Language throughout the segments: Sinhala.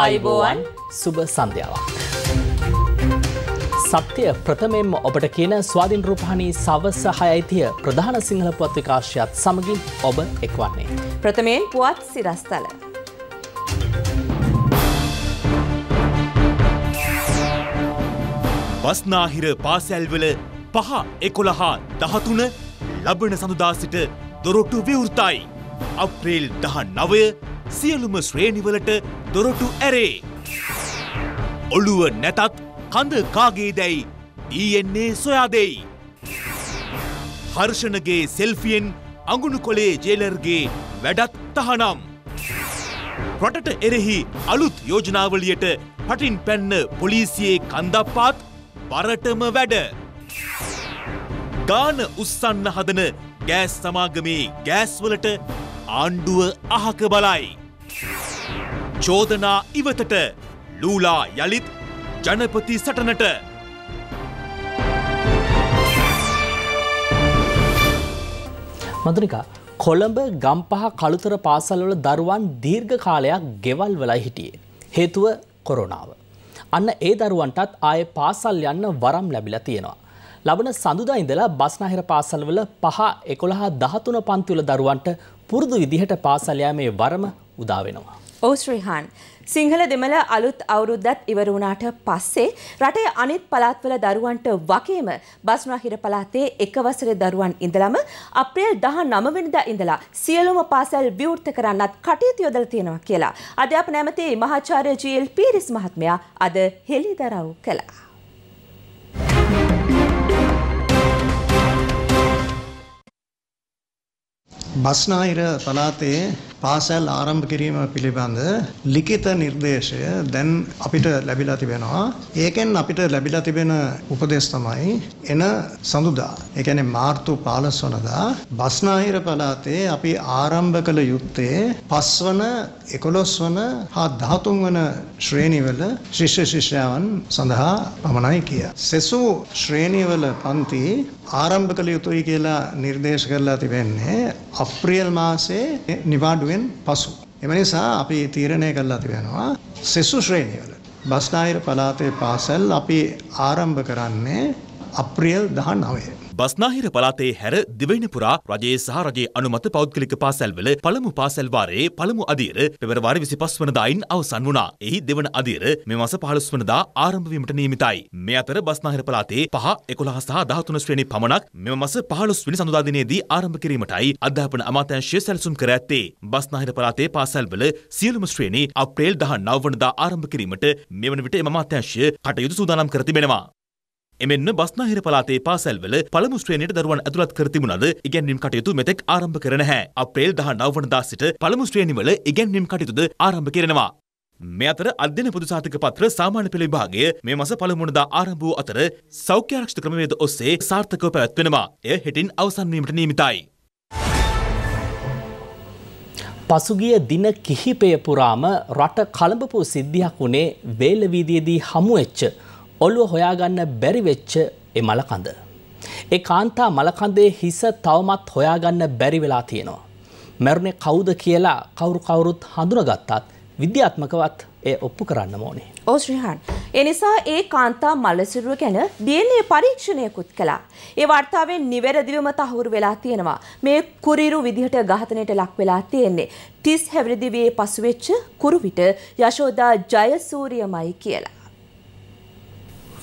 ආයිබෝවන් සුබ සන්ධ්‍යාවක්. සත්‍යය ප්‍රථමයෙන්ම ඔබට කියන ස්වාධීන් රූපහණී සවස හයයිතිය ප්‍රධාන සිංහල පුවත් විකාශයත් සමගින් ඔබ එක්වන්නේ. ප්‍රථමයෙන් පුවත් සිරස්තල. බස්නාහිර පාසැල්වල පහ එකොළහා දහතුන ලබන සඳුදා සිට දොරොට්ටු විවෘතයි. අප්‍රේල් දහ නවය සියලුම ශ්‍රේණිවලට දොරොටු ඇරේ. ඔළුව නැතත් කඳ කාගේ දැයි ඊයෙන්නේ සොයාදෙයි. හර්ෂණගේ සෙල්ෆියෙන් අඟුණු කොලේ ජේලර්ගේ වැඩත් තහනම්. රටට එරෙහි අලුත් යෝජනාවලියට පටින් පැන්න පොලිසියේ කන්දප්පාත් බරටම වැඩ. ගාන උස්සන්න හදන ගෑස් සමාගමේ ගෑස්වලට ආණ්ඩුව අහක බලයි. චෝදනා ඉවතට ලූලා යළිත් ජනපති සටනට මදුනිකා කොළඹ ගම්පහ කළුතර පාසල්වල දරුවන් දීර්ඝ කාලයක් ගෙවල් වෙලයි හිටියේ. හේතුව කොරෝනාව. අන්න ඒ දරුවන්ටත් ආය පාසල් යන්න වරම් ලැබිලා තියෙනවා. ලබන සඳුදා ඉඳලා බස්නාහිර පාසල්වල පහ එකොළහා දහතුන පන්තිවල දරුවන්ට පුරුදු විදිහට පාසල් යාමේ වරම උදා වෙනවා. ඔව් ශ්‍රීහාන් සිංහල දෙමළ අලුත් අවුරුද්දත් ඉවර වුණාට පස්සේ රටේ අනිත් පළාත්වල දරුවන්ට වගේම බස්නාහිර පළාතේ එක වසරේ දරුවන් ඉඳලම අප්‍රේල් 19 වෙනිදා ඉඳලා සියලුම පාසල් විවෘත කරන්නත් කටයුතු යොදලා තියෙනවා කියලා අධ්‍යාපන ඇමති මහාචාර්ය ජී.එල්. පීරිස් මහත්මයා අද හෙළිදරව් කළා. බස්නාහිර පලාතේ පාසැල් ආරම්භ කිරීම පිළිබඳ ලිඛිත නිර්දේශය දැන් අපිට ලැබිලා තිබෙනවා. ඒකෙන් අපිට ලැබිලා තිබෙන උපදෙස් තමයි එන සඳුදා. ඒ කියන්නේ මාර්තු 15 වනදා බස්නාහිර පලාතේ අපි ආරම්භ කළ යුත්තේ 5 වන 11 වන හා 13 වන ශ්‍රේණිවල ශිෂ්‍ය ශිෂ්‍යාවන් සඳහා පමණයි කිය. සෙසු ශ්‍රේණිවල පන්ති ආරම්භ කළ යුතුයි කියලා නිර්දේශ කරලා තිබෙන්නේ අප්‍රේල් මාසයේ නිවාඩුවෙන් පසු. එම නිසා අපි තීරණය කරලා තිබෙනවා සෙසු ශ්‍රේණිවල බස්නාහිර පළාතේ පාසල් අපි ආරම්භ කරන්නේ අප්‍රියල් 19. බස්නාහිර පලාතේ හැර දිවයින පුරා රජයේ සහ රජයේ අනුමත පෞද්ගලික පාසැල්වල පළමු පාසැල් වාරයේ පළමු අදියර පෙබරවාරි 25 වනදායින් අවසන් වුණා. එහි දෙවන අදියර මේ මාස 15 වනදා ආරම්භ වීමට නියමිතයි. මේ අතර බස්නාහිර පලාතේ 5, 11 සහ 13 ශ්‍රේණි පමණක් මෙම මාස 15 වෙනි සඳුදා දිනේදී ආරම්භ කිරීමටයි අධ්‍යාපන අමාත්‍යාංශය සැලසුම් කර ඇත්තේ. බස්නාහිර පලාතේ පාසැල්වල සියලුම ශ්‍රේණි අප්‍රේල් 19 වනදා ආරම්භ කිරීමට මෙවන විට එම අමාත්‍යාංශය කටයුතු සූදානම් කර තිබෙනවා. එමෙන්න බස්නාහිර පලාතේ පාසැල්වල පළමු ශ්‍රේණියට දරුවන් ඇතුළත් කර තිබුණද ඉගැන්වීම් කටයුතු මෙතෙක් ආරම්භ කර නැහැ. අප්‍රේල් 19 වනදා සිට පළමු ශ්‍රේණිවල ඉගැන්වීම් කටයුතුද ආරම්භ කරනවා. මේ අතර අධ්‍යයන පොදු සාතික පත්‍ර සාමාන්‍ය පෙළ විභාගය මේ මාස පළමු වනදා ආරම්භ වූ අතර සෞඛ්‍ය ආරක්ෂිත ක්‍රමවේද ඔස්සේ සාර්ථකව පැවැත්වෙනවා. එය හෙටින් අවසන් වීමට නියමිතයි. පසුගිය දින කිහිපය පුරාම රට කළඹපු සිද්ධියක් වුණේ වේලවීදියේදී හමුවෙච්ච ඔළුව හොයාගන්න බැරිවෙච්ච එ මලකඳ. ඒ කාන්තා මලකඳේ හිස තවමත් හොයාගන්න බැරි වෙලා තියෙනවා. මැරුණේ කවුද කියලා කවුරු කවුරුත් හඳුනගත්තත් විද්‍යාත්මකවත් එය ඔප්පු කරන්න ඕනේ. ඕ ශ්‍රීහාන්. ඒ නිසා ඒ කාන්තා මල්ලසිරුව ගැන DNA පරීක්ෂණයකුත් කළා. ඒ වාර්තාවෙන් නිවැරදිවම තහවුරු වෙලා තියෙනවා. මේ කුරිරු විදිහට ඝාතනයට ලක් වෙලා තියෙන්නේ. 30 හැවිරිදිවියේ පසුවෙච්ච කුරුවිට යශෝදා ජයසූරියමයි කියලා.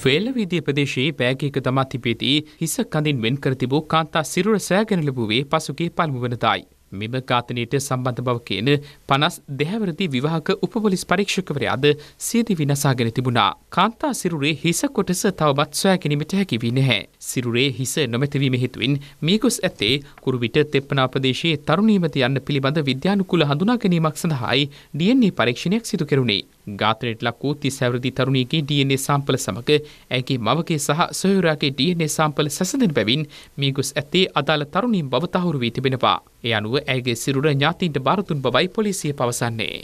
වේලවීදිය ප්‍රදේශයේ බෑගයක තමා තිබේදී හිස කඳින් වෙන් කර තිබූ කාන්තා සිරුර සෑගෙන ලැබුවේ පසුගේ පළමු වනදායි. මෙම ඝාතනයට සම්බන්ධ බව කියන පනස් දෙහැවරදි විවාහක උපපොලිස් පරීක්ෂකවරයාද සියදි විනසාගෙන තිබුණා. කාන්තා සිරුරේ හිස කොටස තවමත් සොයාගැනීමට හැකි වී නැහැ. සිරුරේ හිස නොමැතිවීම හේතුවෙන් මියගොස් ඇත්තේ කුරුවිට තෙප්පනා ප්‍රදේශයේ තරුණීමත යන්න පිළිබඳ විද්‍යානුකූල හඳුනා ගැනීමක් සඳහායි DNA පරීක්ෂණයක් සිදු කෙරුණේ. ඝාතනයට ලක් වූ තිස් හැවිරිදි තරුණියගේ DNA සාම්පල සමග ඇගේ මවගේ සහ සොයුරාගේ DNA සාම්පල සැසඳෙන බැවින් මියගොස් ඇත්තේ අදාළ තරුණීන් බව තහවුරු වී තිබෙනවා. ඒ අනුව ඇගේ සිරුර ඥාතීන්ට බාරදුන් බවයි පොලිසිය පවසන්නේ.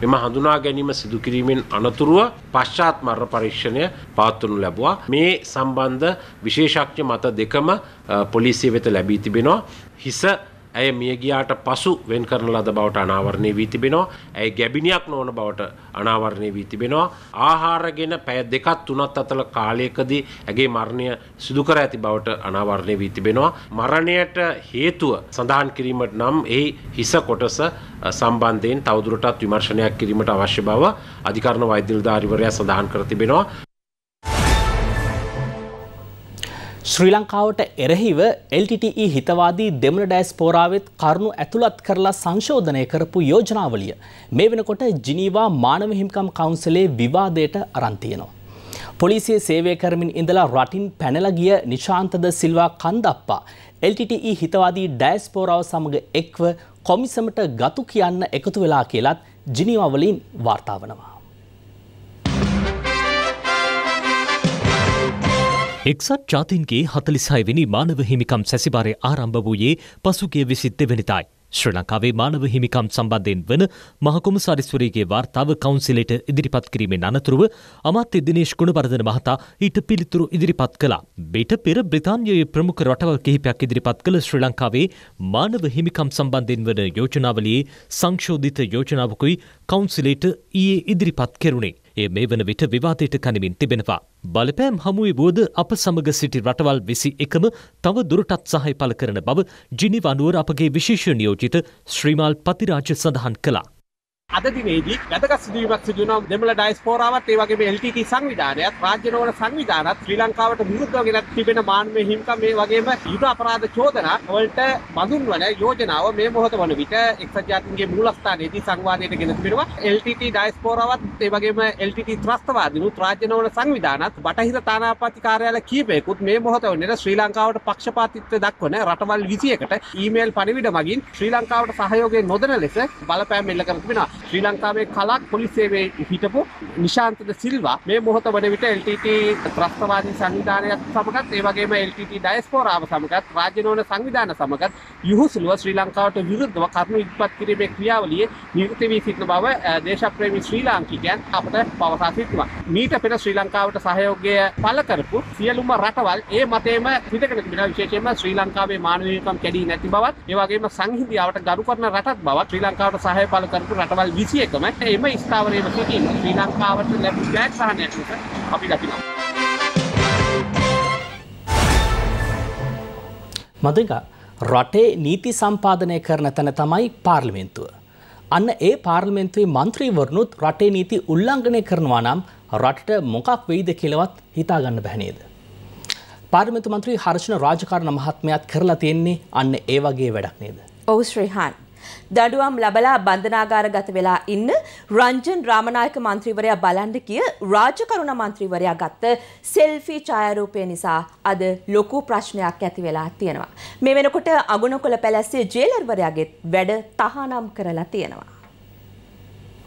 මෙම හඳුනා ගැනීම සිදු කිරීමෙන් අනතුරුව පශ්චාත් මරණ පරීක්ෂණය පවත්වනු ලැබුවා. මේ සම්බන්ධ විශේෂඥ මත දෙකම පොලිසිය වෙත ලැබී තිබෙනවා. හිස ඇය මියගියාට පසු වෙන් කරන ලද බවට අනාවරණය වී තිබෙනවා. ඇය ගැබිනියක් නොවන බවට අනාවරණය වී තිබෙනවා. ආහාරගෙන පැය දෙකත් තුනත් අතර කාලයකදී ඇගේ මරණය සිදු කර ඇති බවට අනාවරණය වී තිබෙනවා. මරණයට හේතුව සඳහන් කිරීමට නම් එහි හිස කොටස සම්බන්ධයෙන් තවදුරටත් විමර්ශනයක් කිරීමට අවශ්‍ය බව අධිකරණ වෛද්‍ය නිලධාරිවරයා සඳහන් කර තිබෙනවා. ශ්‍රී ලංකාවට එරෙහිව LTTE හිතවාදී දෙමළ ඩෑස්පෝරාවෙත් කරුණු ඇතුළත් කරලා සංශෝධනය කරපු යෝජනාවලිය මේ වෙනකොට ජිනීවා මානව හිම්කම් කවුන්සලේ විවාදයට අරන්තියනවා. පොලිසිය සේවය කරමින් ඉඳලා රටින් පැනල ගිය නිශාන්තද සිල්වා කන්දප්පා LTTE හිතවාදී ඩෑස්පෝරාව සමඟ එක්ව කොමිසමට ගතු කියන්න එකතු වෙලා කියලත් ජිනීවවලින් වාර්තාාවනවා. එක්සත් ජාතින්ගේ හතලිසායවෙනි මානව හිමිකම් සැසිබාරය ආරම්භ වූයේ පසුගේ විසිත් දෙවනිතයි. ශ්‍ර ලංකාවේ මානව හිමිකම් සම්බන්ධයෙන් වන මහකොමසාරිස්වරගේ වාර්තාව කවන්සිලට ඉදිරිපත් කිරීමෙන් අනතුරුව අමාත්‍ය දිනේශ් ගුණවර්ධන මහතා ඊට පිළිතුරු ඉදිරිපත් කළා. බෙට පෙර බ්‍රතාන්යයේ ප්‍රමුඛ රටවල් කිහිපයක් ඉදිරිපත් කළ ශ්‍රී ලංකාවේ මානව හිමිකම් සම්බන්ධයෙන් වන යෝජනාවලයේ සංශෝධිත යෝජනාවකුයි කවන්සිලේට ඊයේ ඉදිරිපත් කෙරුණේ. එය මේ වන විට විවාදයට කනිමින් තිබෙනවා. බලපෑම් හමුවේ වුවද අප සමග සිටි රටවල් විසි එකම තව දුරටත් සහය පල කරන බව ජිනිවනුවර අපගේ විශේෂ නියෝජිත ශ්‍රීමල් පතිරාජ සඳහන් කළා. අද දිනේදී වැදගත් සිදුවීමක් සිදු වෙනවා දෙමළ ඩයස්පෝරාවත් ඒ වගේම LTT සංවිධානයත් රාජ්‍ය නොවන සංවිධානත් ශ්‍රී ලංකාවට විරුද්ධව ගෙනත් තිබෙන මානව හිමිකම් මේ වගේම යුද අපරාධ චෝදනා වලට බඳුන් වන යෝජනාව මේ මොහොත වන විට එක්සත් ජාතීන්ගේ මූලස්ථානයේදී සංවාදයට ගෙන තිබෙනවා. LTT ඩයස්පෝරාවත් ඒ වගේම LTT ත්‍රස්තවාදීනුත් රාජ්‍ය නොවන සංවිධානත් බටහිර තානාපති කාර්යාලය කීපයකුත් මේ මොහොත වන ශ්‍රී ලංකාවට පක්ෂපාතිත්වය දක්වන රටවල් 21කට ඊමේල් පණිවිඩ මගින් ශ්‍රී ලංකාවට සහයෝගය නොදෙන ලෙස බලපෑම් එල්ල කර තිබෙනවා. ශ්‍රී ලංකාවේ කලක් පොලිස් සේවයේ හිටපු නිශාන්තද සිල්වා මේ මොහොත වන විට LTT ත්‍රස්තවාදී සංවිධානයත් සමගත් ඒ වගේම LTT ඩයස්පෝරාව සමගත් රාජ්‍ය නොවන සංවිධාන සමගත් යුහුසුලුව ශ්‍රී ලංකාවට විරුද්ධව කරුණු ඉදිරිපත් කිරීමේ ක්‍රියාවලියේ නිරත වී සිටින බව දේශප්‍රේමී ශ්‍රී ලාංකිකයන් අපට පවසා සිටිනවා. මීට පෙර ශ්‍රී ලංකාවට සහයෝගය පළ කරපු සියලුම රටවල් ඒ මතේම හිතගෙන තිබෙනවා විශේෂයෙන්ම ශ්‍රී ලංකාවේ මානව හිමිකම් කැඩී නැති බවත් ඒ වගේම සංහිඳියාවට ගරු කරන රටක් බවත් ශ්‍රී ලංකාවට සහාය පළ කරපු රටවල් 21ම එම ස්ථාවරයේම සිටින ශ්‍රී ලංකාවට ලැබූ ලෙස අපි දකිනවා. මදික රටේ නීති සම්පාදනය කරන තැන තමයි පාර්ලිමේන්තුව. අන්න ඒ පාර්ලිමේන්තුවේ මන්ත්‍රීවරණුත් රටේ නීති උල්ලංඝනය කරනවා නම් රටට මොකක් වෙයිද කියලවත් හිතාගන්න බැහැනේද. පාර්ලිමේන්තු මන්ත්‍රී හර්ෂණ රාජකාරණ මහත්මයාත් කරලා තියෙන්නේ අන්න ඒ වගේ වැඩක් නේද. ඔවු ශ්‍රීහාන්. දඩුවම් ලබලා බන්ධනාගාරගත වෙලා ඉන්න රංජන් රාමනායක මන්ත්‍රීවරයා බලන්න කිය රාජකරුණ මන්ත්‍රීවරයා ගත්ත සෙල්ෆී ඡායාරූපය නිසා අද ලොකු ප්‍රශ්නයක් ඇති වෙලා තියෙනවා. මේ වෙනකොට අගුණකොළ පැලැස්සේ ජේලර්වරයාගෙත් වැඩ තහනම් කරලා තියෙනවා.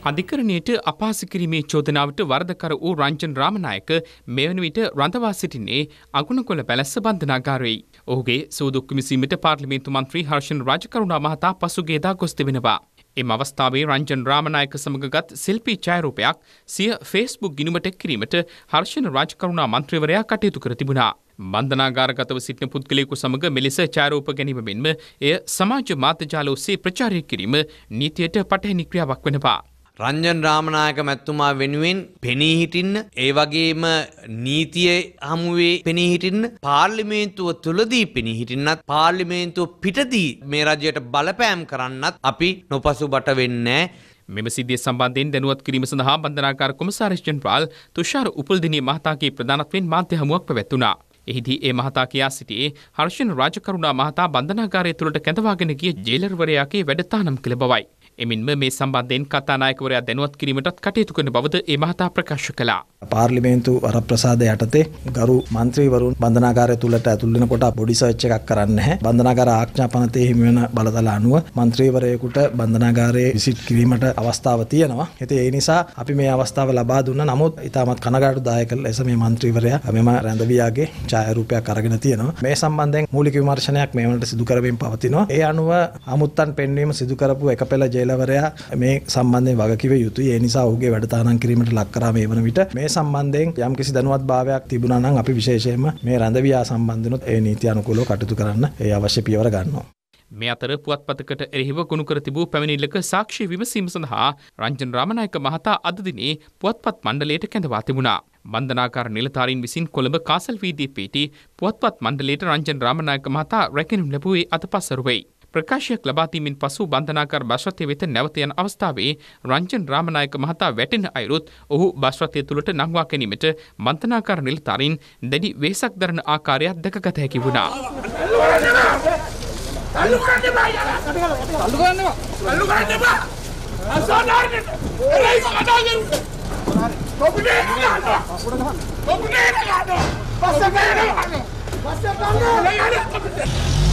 අධිකරණයට අපහාස කිරීමේ චෝදනාවට වරදකර වූ රංජන් රාමනායක මෙවන විට රඳවා සිටින්නේ අගුණකොළ පැලැස්ස බන්ධනාගාරයේ. ඔහුගේ සූදුක් විමසීමට පාර්ලිමේන්තු මන්ත්‍රී හර්ෂණ රාජකරුණා මහතා පසුගේදා ගොස් තිබෙනවා. එම අවස්ථාවේ රංජන් රාමනායක සමගගත් සිල්පී ඡායරූපයක් සිය ෆේස්බුක් ගිනුමට කිරීමට හර්ෂණ රාජකරුණා මන්ත්‍රීවරයා කටයුතු කර තිබුණා. බන්ධනාගාරගතව සිටින පුද්ගලයෙකු සමග මෙලෙස ඡායාරූප ගැනීම මෙන්ම එය සමාජ මාධ්‍ය ජාල ඔස්සේ ප්‍රචාරය කිරීම නීතියට පටහැනි ක්‍රියාවක් වෙනවා. රංජන් රාමනායක මැත්තුමා වෙනුවෙන් පෙනී හිටින්න ඒ වගේම නීතිය හමුවේ පෙනී හිටින්න පාර්ලිමේන්තුව තුළදී පෙනී හිටින්නත් පාර්ලිමේන්තුව පිටදී මේ රජයට බලපෑම් කරන්නත් අපි නොපසු බට වෙන්නේ මෙම සිදිය සම්බන්ධයෙන් දැනුවත් කිරීම සඳහා බන්ධනාකාර කොමසාරිස් ජෙනරාල් තුෂාර උපුල්දිනී මහතාගේ ප්‍රධානත්වයෙන් මාධ්‍ය හමුවක් පැවැත්වුණා. එහිදී ඒ මහතා කියා සිටියේ හර්ෂණ රාජකරුණා මහතා බන්ධනාගාරය තුළට කැඳවාගෙන ගිය ජේලර්වරයාගේ වැඩ තානම් කළ බවයි. එමින්ම මේ සම්බන්ධයෙන් කතානායකවරයා දැනුවත් කිරීමටත් කටයුතු කරන බවද ඒ මහතා ප්‍රකාශ කළා. පාර්ලිමේන්තු වරප්‍රසාද යටතේ ගරු මන්ත්‍රීවරුන් බන්ධනාගාරය තුළට ඇතුල් වෙනකොට බොඩි සර්ච් එකක් කරන්නේ නැහැ. බන්ධනාගාර ආඥා පනතේ හිමි වෙන බලතල අනුව මන්ත්‍රීවරයෙකුට බන්ධනාගාරයේ විසිට් කිරීමට අවස්ථාව තියෙනවා. ඉතින් ඒ නිසා අපි මේ අවස්ථාව ලබා දුන්නා. නමුත් ඉතාමත් කනගාටුදායක ලෙස මේ මන්ත්‍රීවරයා මෙම රැඳවියාගේ ඡායාරූපයක් අරගෙන තියෙනවා. මේ සම්බන්ධයෙන් මූලික විමර්ශනයක් මේ වනට සිදු කරමින් පවතිනවා. ඒ අනුව අමුත්තන් පෙන්වීම සිදු කරපු එක පෙළ ජේලවරයා මේ සම්බන්ධයෙන් වගකිව යුතුයි. ඒ නිසා ඔහුගේ වැඩතානම් කිරීමට ලක් කරා මේ වන විට මේ සම්බන්ධයෙන් යම්කිසි දැනුවත් භාවයක් තිබුණා නම් අපි විශේෂයෙන්ම මේ රැඳවියා සම්බන්ධනොත් ඒ නීති අනුකූලව කටයුතු කරන්න ඒ අවශ්‍ය පියවර ගන්නවා. මේ අතර පුවත්පතකට එරෙහිව ගොුණු කර තිබූ පැමිණිල්ලක සාක්ෂි විමසීම සඳහා රංජන් රාමනායක මහතා අද දිනේ පුවත්පත් මණ්ඩලයට කැඳවා තිබුණා. බන්ධනාකාර නිලධාරීන් විසින් කොළඹ කාසල් වීදියේ පිහිටි පුවත්පත් මණ්ඩලයට රංජන් රාමනායක මහතා රැකෙනුම් ලැබුවේ අතපසරුවෙයි. ප්‍රකාශයක් ලබාතීමෙන් පසු බන්ධනාකර බස්රථය වෙත නැවත යන අවස්ථාවේ රංජන් රාමනායක මහතා වැටෙන අයුරුත් ඔහු බස්රථය තුළට නංවා ගැනීමට බන්ධනාකාර නිලධාරීන් දැඩි වෙසක් දරන ආකාරයක් දැකගත හැකි වුණා. තල්ලු කරන්න එපා යාලා. තල්ලු කරන්න එපා. තල්ලු කරන්න එපා. අසෝනාරනේ. එලයි කතා කරු. කොපුනේ නෑ. කොපුනේ නෑ. පස්සේ නෑ. පස්සේ නෑ.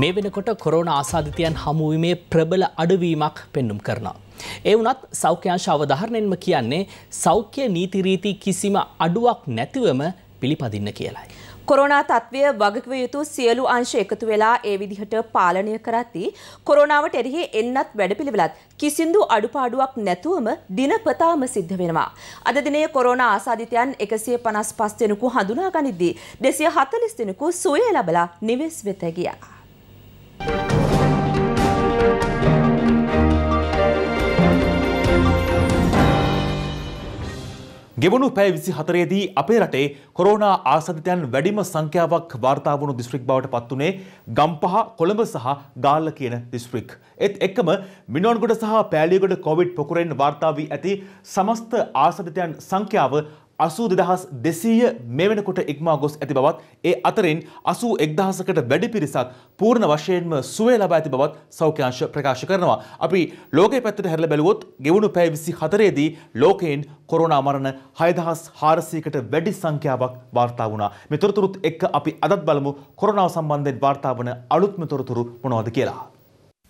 මේ වෙනකොට කොරෝණ ආසාධිතයන් හමුවීමේ ප්‍රබල අඩවීමක් පෙන්නුම් කරනවා. ඒ වනත් සෞඛ්‍යංශ අවධාරණයෙන්ම කියන්නේ සෞඛ්‍ය නීතිරීති කිසිම අඩුවක් නැතිවම පිළිපදින්න කියලයි. කොරෝනා තත්ත්වය වගකිව යුතු සියලු අංශ එකතු වෙලා ඒ විදිහට පාලනය කරද්දී කොරෝනාවට එරෙහි එන්නත් වැඩපිළිවෙලත් කිසිදු අඩුපාඩුවක් නැතුවම දිනපතාම සිද්ධ වෙනවා. අද දිනේ කොරෝනා ආසාදිතයන් 155 දෙනෙකු හඳුනා ගනිද්දී 240 දෙනෙකු සුවය ලබලා නිවෙස් වෙත ගියා. ගෙවුණු පැය විසි හතරේදී අපේ රටේ කොරෝනා ආසධිතයන් වැඩිම සංඛ්‍යාවක් වාර්තාාවුණු දිස්ත්‍රික් බවට පත්වනේ ගම්පහ කොළඹ සහ ගාල්ල කියන දිස්ත්‍රික්. එත් එක්කම මිනොන්ගොඩ සහ පෑලියගොඩ කොවිඩ් පොකුරෙන් වාර්තාාවී ඇති සමස්ත ආසධිතයන් සංඛ්‍යාව අසූ දෙදහස් දෙසීය මේ වෙනකොට ඉක්මා ගොස් ඇති බවත් ඒ අතරින් අසූ එක්දහසකට වැඩි පිරිසක් පූර්ණ වශයෙන්ම සුවේ ලබා ඇති බවත් සෞඛ්‍යංශ ප්‍රකාශ කරනවා. අපි ලෝකයේ පැත්තට හැරලා බැලුවොත් ගෙවුණු පැය විසි හතරේදී ලෝකයෙන් කොරෝනා මරණ හයදහස් හාරසීකට වැඩි සංඛ්‍යාවක් වාර්තා වුණා. මේ තොරතුරුත් එක්ක අපි අදත් බලමු කොරෝනාව සම්බන්ධයෙන් වාර්තා වන අලුත්ම තොරතුරු මොනවද කියලා.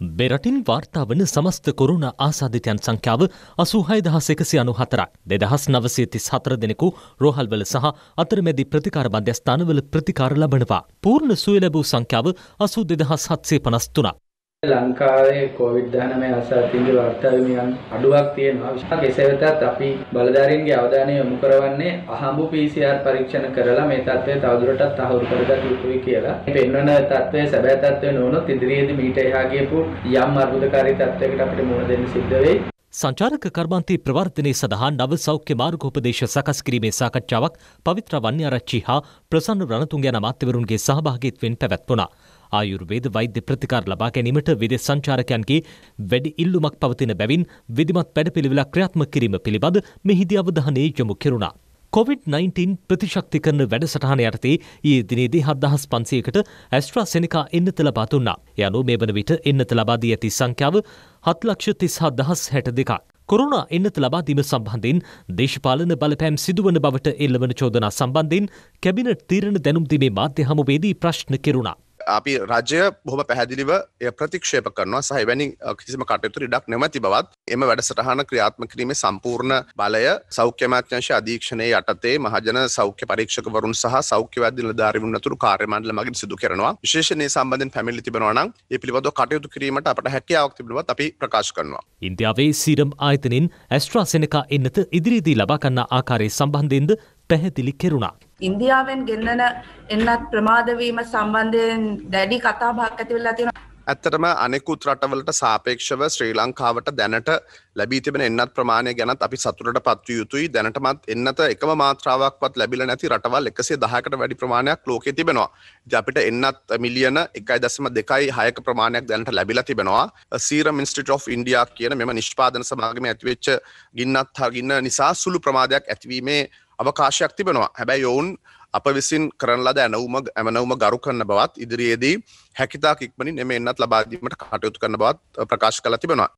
බෙරටින් වාර්තා වන සමස්ත කොරුණ ආසාධිතයන් සංඛ්‍යාව අසූහය දහස් එකසි අනු හතරක් දෙදහස් නවසේ තිස් හතර දෙනෙකු රෝහල්වල සහ අතරමැදි ප්‍රතිකාර මධ්‍යස්ථානවල ප්‍රතිකාර ලබනවා. පූර්ණ සුව ලැබූ සංඛ්‍යාව අසූ දෙදහස් හත්සේ පනස්තුනක්. ලංකාවේ කොවිඩ් 19 ආසාදිතයන්ගේ වාර්තා වීමයන් අඩුවක් තියෙනවා. විශාල කෙසේ වෙතත් අපි බලධාරීන්ගේ අවධානය යොමු කරවන්නේ අහඹු PCR පරීක්ෂණ කරලා මේ තත්ත්වය තවදුරටත් තහවුරු කරගත යුතුයි කියලා. මේ පෙන්වන තත්ත්වය සැබෑ තත්ත්වය නොවුනොත් ඉදිරියේදී මීට එහා ගියපු යම් අර්බුදකාරී තත්ත්වයකට අපිට මුහුණ දෙන්න සිද්ධ වෙයි. සංචාරක කර්මාන්තයේ ප්‍රවර්ධනය සඳහා නව සෞඛ්‍ය මාර්ගෝපදේශ සකස් කිරීමේ සාකච්ඡාවක් පවිත්‍ර වන්‍යාරච්චි හා ප්‍රසන්න රණතුංග යන අමාත්‍යවරුන්ගේ සහභාගීත්වයෙන් පැවැත්වුණා. ආයුර්වේද වෛද්‍ය ප්‍රතිකාර ලබා ගැනීමට විදෙස් සංචාරකයන්ගේ වැඩි ඉල්ලුමක් පවතින බැවින් විධිමත් වැඩපිළිවෙලක් ක්‍රියාත්මක කිරීම පිළිබඳ මෙහිදී අවධානය යොමු කෙරුණා. COVID-19 ප්‍රතිශක්ති කරන වැඩසටහන යටතේ ඊයේ දිනේදී හදහස් පන්සියකට ඇස්ට්‍රා සෙනිකා එන්නත ලබා දුන්නා. යනු මේ වන විට එන්නත ලබාදී ඇති සංඛ්‍යාව හත්ලක්ෂ තිස්හා දහස් හැට දෙකක්. කොරුණා එන්නත ලබාදීම සම්බන්ධයෙන් දේශපාලන බලපෑම් සිදුවන බවට එල්ලවන චෝදනා සම්බන්ධයෙන් කැබිනට් තීරණ දැනුම්දීමේ මාධ්‍ය හමුවේදී ප්‍රශ්න කෙරුණා. අපි රජය බොහම පැහැදිලිව එය ප්‍රතික්ෂේප කරනවා. සහ එවැනි කිසිම කටයුතු ඉඩක් නැමැති බවත් එම වැඩසටහන ක්‍රියාත්ම කිරීමේ සම්පූර්ණ බලය සෞඛ්‍ය අමාත්‍යාංශ අධීක්ෂණයේ යටතේ මහජන සෞඛ්‍ය පරීක්ෂකවරුන් සහ සෞඛ්‍ය වෛද්‍ය නිලධාරීවරුන් අතුරු කාර්ය මණ්ඩල මගින් සිදු කරනවා. විශේෂයෙන් මේ සම්බන්ධයෙන් පැමිණිලි තිබෙනවා නම් ඒ පිළිබඳව කටයුතු කිරීමට අපට හැකියාවක් තිබෙනවත් අපි ප්‍රකාශ කරනවා. ඉන්දියාවේ සීරම් ආයතනින් ඇස්ට්‍රාසෙනකා එන්නත ඉදිරියේදී ලබා ගන්නා ආකාරය සම්බන්ධයෙන්ද පැහැදිලි කෙරුණා. ඉන්දියාවෙන් ගෙන්නන එන්නත් ප්‍රමාදවීම සම්බන්ධයෙන් දැඩි කතාබහක් ඇති වෙලා තියෙනවා. ඇත්තටම අනෙකුත් රටවලට සාපේක්ෂව ශ්‍රී ලංකාවට දැනට ලැබී තිබෙන එන්නත් ප්‍රමාණය ගැනත් අපි සතුටට පත්විය යුතුයි දැනටමත් එන්නත එකම මාත්‍රාවක්වත් ලැබිලා නැති රටවල් එකසේ දහකට වැඩි ප්‍රමාණයක් ලෝකෙ තිබෙනවා. ඉතින් අපිට එන්නත් මිලියන එකයි දශම දෙකයි හයක ප්‍රමාණයක් දැනට ලැබිලා තිබෙනවා. සීරම් ඉන්ස්ටිටියුට් ඔෆ් ඉන්ඩියා කියන මෙම නිෂ්පාදන සමාගමේ ඇතිවෙච්ච ගින්නත් හගින්න නිසා සුළු ප්‍රමාදයක් ඇතිවීමේ අවකාශයක් තිබෙනවා. හැබැයි ඔවුන් අප විසින් කරන ලද ඇනවුම ඇමනවුම ගරු කරන්න බවත් ඉදිරියේදී හැකිතාක් ඉක්මනින් එම එන්නත් ලබාදීමට කටයුතු කරන බවත් ප්‍රකාශ කළ තිබෙනවා.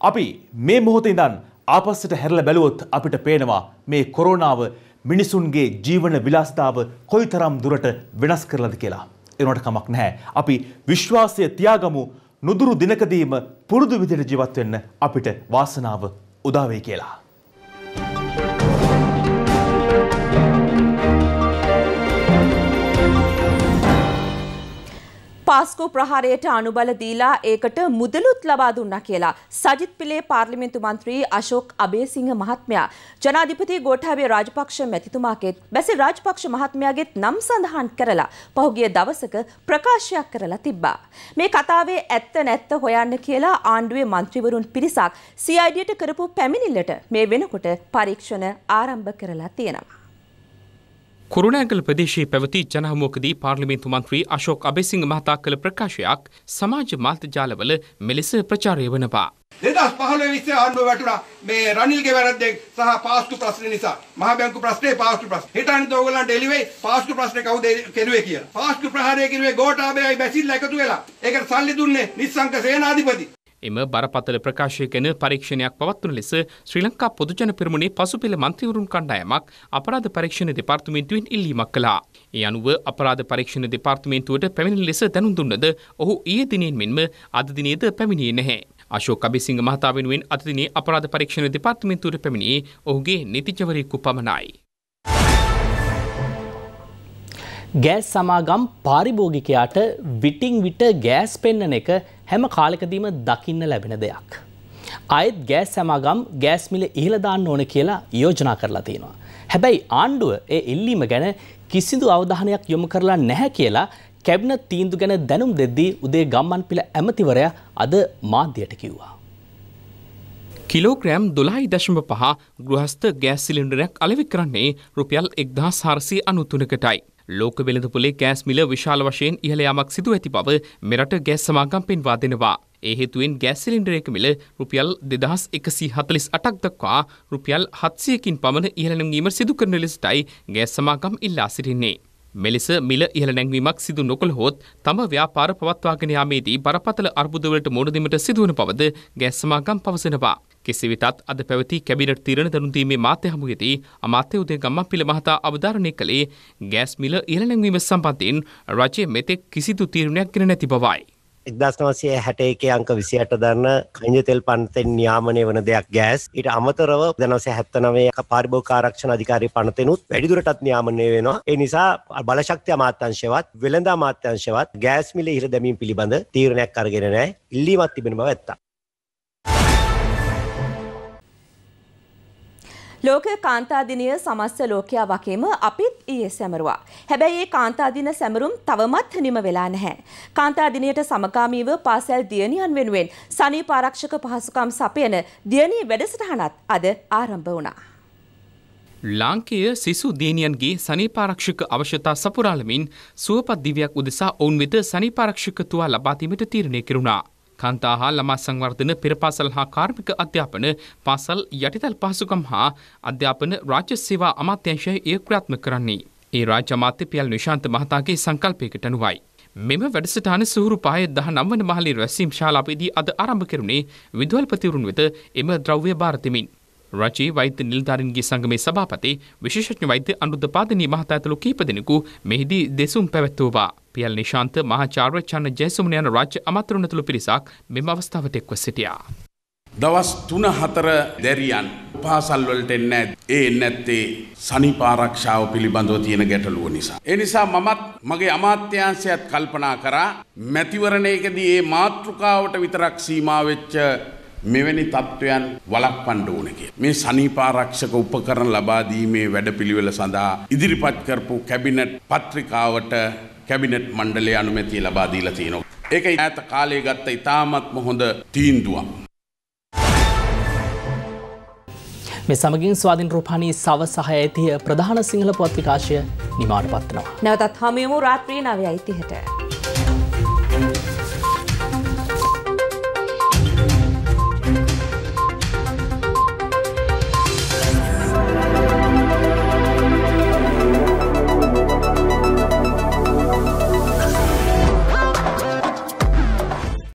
අපි මේ මොහොතේ ඉඳන් ආපස්සට හැරලා බැලුවොත් අපිට පේනවා මේ කොරෝනාව මිනිසුන්ගේ ජීවන විලාසිතාව කොයිතරම් දුරට වෙනස් කරලාද කියලා. එනවට කමක් නැහැ. අපි විශ්වාසය තියාගමු නුදුරු දිනකදීම පුරුදු විදිහට ජීවත් වෙන්න අපිට වාසනාව උදා වෙයි කියලා. පාස්කු ප්‍රහාරයට අනුබල දීලා ඒකට මුදලුත් ලබා දුන්නා කියලා සජිත් පිලේ පාර්ලිමේන්තු මන්ත්‍රී අශෝක් අබේසිංහ මහත්මයා ජනාධිපති ගෝඨාභය රාජපක්ෂ මැතිතුමාගෙත් බැසි රාජපක්ෂ මහත්මයාගෙත් නම් සඳහන් කරලා පහුගිය දවසක ප්‍රකාශයක් කරලා තිබ්බා. මේ කතාවේ ඇත්ත නැත්ත හොයන්න කියලා ආණ්ඩුවේ මන්ත්‍රීවරුන් පිරිසක් CIDට කරපු පැමිණිල්ලට මේ වෙනකොට පරීක්ෂණ ආරම්භ කරලා තියෙනවා. කුරුණෑගල ප්‍රදේශයේ පැවති ජනහමුවකදී පාර්ලිමේන්තු මන්ත්‍රී අශෝක් අබෙසිංහ මහතා කළ ප්‍රකාශයක් සමාජ මාධ්‍යජාලවල මෙලෙස ප්‍රචාරය වනවා. දෙදස් පහළ විස්සේ ආණ්ඩුව වැටුණා. මේ රනිල්ගේ වැරද්දෙන් සහ පාස්කු ප්‍රශ්න නිසා. මහ බැංකු ප්‍රශ්නේ පාස්කු ප්‍රශ්න. හිට අනිත් ඕගොල්ලන්ට එළිවේ පාස්කු ප්‍රශ්නේ කවුද කෙරුවේ කියලා. පාස්කු ප්‍රහාරය කෙරුවේ ගෝඨාභයයි බැසිල්ලා එකතු වෙලා. ඒකට සල්ලි දුන්නේ නිස්සංක සේනාධිපති. එම බරපතල ප්‍රකාශය ගැන පරීක්ෂණයක් පවත්වන ලෙස ශ්‍රී ලංකා පොදුජන පෙරමුණේ පසුපෙළ මන්ත්‍රීවරුන් කණ්ඩායමක් අපරාධ පරීක්ෂණ දෙපාර්තමේන්තුවෙන් ඉල්ලීමක් කළා. ඒ අනුව අපරාධ පරීක්ෂණ දෙපාර්තමේන්තුවට පැමිණෙන ලෙස දැනුම් දුන්නද ඔහු ඊයේ දිනෙන් මෙන්ම අද දිනේද පැමිණියේ නැහැ. අශෝක් අබේසිංහ මහතා වෙනුවෙන් අද දිනේ අපරාධ පරීක්ෂණ දෙපාර්තමේන්තුවට පැමිණියේ ඔහුගේ නීතිඥවරයෙකු පමණයි. ගෑස් සමාගම් පාරිභෝගිකයාට විටිං විට ගෑස් පෙන්නන එක හැම කාලකදීම දකින්න ලැබෙන දෙයක්. අයත් ගෑස් සමාගම් ගෑස් මිල ඉහළදාන්න ඕන කියලා යෝජනා කරලා තියෙනවා. හැබැයි ආණ්ඩුව ඒ ඉල්ලීම ගැන කිසිදු අවධානයක් යොමු කරලා නැහැ කියලා කැබිනත් තීන්දු ගැන දැනුම් දෙද්දී උදේ ගම්මන් පිළ ඇමතිවරයා අද මාධ්‍යයට කිව්වා. කිලෝග්‍රෑම් දොලායි දශම පහ ගෘහස්ත ගෑස් සිලින්ඩරයක් අලෙවි කරන්නේ රුපියල් එක්දා සාරසය අනුතුනකටයි. ලෝක වෙළඳපොලේ ගෑස් මිල විශාල වශයෙන් ඉහළ යාමක් සිදු ඇති බව මෙරට ගෑස් සමාගම් පෙන්වා දෙනවා. ඒ හේතුවෙන් ගෑස් සිලින්ඩරයක මිල රුපියල් දෙදහස් එකසි හතලිස් අටක් දක්වා රුපියල් හත්සියකින් පමණ ඉහළ නැංවීම සිදු කරන ලෙසටයි ගෑස් සමාගම් ඉල්ලා සිටින්නේ. මෙලෙස මිල ඉහළ නැංවීමක් සිදු නොකළහොත් තම ව්‍යාපාර පවත්වාගෙන යාමේදී බරපතල අර්බුදවලට මුහුණ දීමට සිදුවන බවද ගෑස් සමාගම් පවසනවා. කෙසේ වෙතත් අද පැවති කැබිනට් තීරණ දැනුම් දීමේ මාධ්‍ය හමුවේදී අමාත්‍ය උදේ ගම්මන්පිල මහතා අවධාරණය කළේ ගෑස් මිල ඉහළ නැංවීම සම්බන්ධයෙන් රජය මෙතෙක් කිසිදු තීරණයක් ගෙන නැති බවයි. එක්දස් නවසය හැට එක අංක විසියට දන්න කංජ තෙල් පන්තෙන් නියාමනය වන දෙයක් ගෑස්. ඊට අමතරව දනවසේ හැත්තනවේ පාරිභෝ ආරක්ෂණ අධිකාරි පනතෙනුත් වැඩිදුරටත් නියාමනය වෙනවා. ඒ නිසා බලශක්ති අමාත්‍යංශවත් වෙළඳ අමාත්‍යංශවත් ගෑස් මිල ඉහළ දැමීම පිළිබඳ තීරණයක් අරගෙන නැහැ. ඉල්ලීමක් තිබෙන බව ඇත්තා. ලෝක කාන්තාදිනය සමස්ත ලෝකයා වගේම අපිත් ඊයේ සැමරුවා. හැබැයි ඒ කාන්තාදින සැමරුම් තවමත් නිම වෙලා නැහැ. කාන්තාදිනයට සමගාමීව පාසැල් දියණියන් වෙනුවෙන් සනීප ආරක්ෂක පහසුකම් සපයන දියණී වැඩසටහනත් අද ආරම්භ වුණා. ලාංකේය සිසු දියණියන්ගේ සනීපාරක්ෂක අවශ්‍යතා සපුරාලමින් සුවපත් දිවයක් උදෙසා ඔවුන් වෙත සනීපාරක්ෂක තුවා ලබා දීමට තීරණය කෙරුණා. කාන්තා හා ළමා සංවර්ධන පෙරපාසල් හා කාර්මික අධ්‍යාපන පාසල් යටිතල් පහසුකම් හා අධ්‍යාපන රාජ්‍ය සේවා අමාත්‍යංශය එය ක්‍රියාත්මක කරන්නේ. ඒ රාජ්‍ය අමාත්‍ය පියල් නිශාන්ත මහතාගේ සංකල්පයකට අනුවයි. මෙම වැඩසටාන සූරු පහය දහ නම්වන මහලි රැසීම් ශාලාපේදී අද ආරම්භ කෙරුණේ විදුහල්පතිවරුන් වෙත එම ද්‍රව්‍ය භාරතමින්. රජයේ වෛද්‍ය නිලධාරීන්ගේ සංගමේ සභාපති විශේෂඥ වෛද්‍ය අනුරුද්ධ පාදනී මහතා ඇතුළු කීප දෙනෙකු මෙහිදී දෙසුම් පැවැත්වුවා. පියල් නිශාන්ත මහාචාර්ය චන්න ජයසුමන යන රාජ්‍ය අමාත්‍යවරුන් ඇතුළු පිරිසක් මෙම අවස්ථාවට එක්ව සිටියා. දවස් තුන හතර දැරියන් පාසල් වලට එන්න ඒ නැත්තේ සනිපාරක්ෂාව පිළිබඳව තියෙන ගැටලුව නිසා. ඒ නිසා මමත් මගේ අමාත්‍යංශයත් කල්පනා කරා මැතිවරණයකදී ඒ මාතෘකාවට විතරක් සීමා වෙච්ච මෙවැනි තත්ත්වයන් වලක්වන්න ඕන කිය. මේ සනීපාරක්ෂක උපකරණ ලබා දීමේ වැඩපිළිවෙල සඳහා ඉදිරිපත් කරපු කැබිනට් පත්‍රිකාවට කැබිනට් මණ්ඩලය අනුමැතිය ලබා දීලා තියෙනවා. ඒක ඈත කාලේ ගත්ත ඉතාමත්ම හොඳ තීන්දුවක්. මේ සමගින් ස්වාධීන් රූපාණී සව සහ ඇතිය ප්‍රධාන සිංහල පුවත් විකාශය නිමාට පත්වනවා. නැවතත් හමුයමු රාත්‍රී නවයයි තිහට.